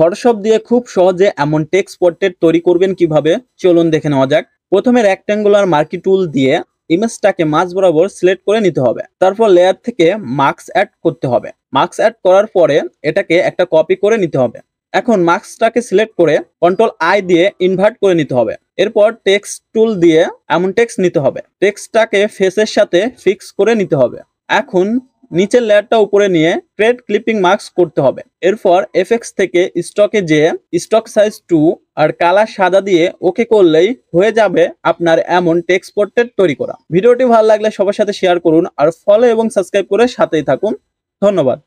Photoshop দিয়ে খুব সহজে এমন টেক্সট পোর্ট্রেট তৈরি করবেন কীভাবে? চলুন দেখে নেওয়া যাক। প্রথমে রেক্ট্যাঙ্গুলার মার্কি টুল দিয়ে ইমেজটাকে মাঝ বরাবর সিলেক্ট করে নিতে হবে। তারপর লেয়ার থেকে মার্কস অ্যাড করতে হবে। মার্কস অ্যাড করার পরে এটাকে একটা কপি করে নিতে হবে। এখন মার্কসটাকে সিলেক্ট করে কন্ট্রোল আই দিয়ে ইনভার্ট করে নিতে হবে। এরপর টেক্সট টুল দিয়ে এমন টেক্সট নিতে হবে। টেক্সটটাকে ফেসের সাথে ফিক্স করে নিতে হবে। এখন নিচের লেয়ারটা উপরে নিয়ে ট্রেড ক্লিপিং মার্কস করতে হবে। এরপর এফএক্স থেকে স্টকে যেয়ে স্টক সাইজ টু আর কালার সাদা দিয়ে ওকে করলেই হয়ে যাবে আপনার এমন টেক্সট পোর্টেড তৈরি করা। ভিডিওটি ভালো লাগলে সবার সাথে শেয়ার করুন আর ফলো এবং সাবস্ক্রাইব করে সাথেই থাকুন। ধন্যবাদ।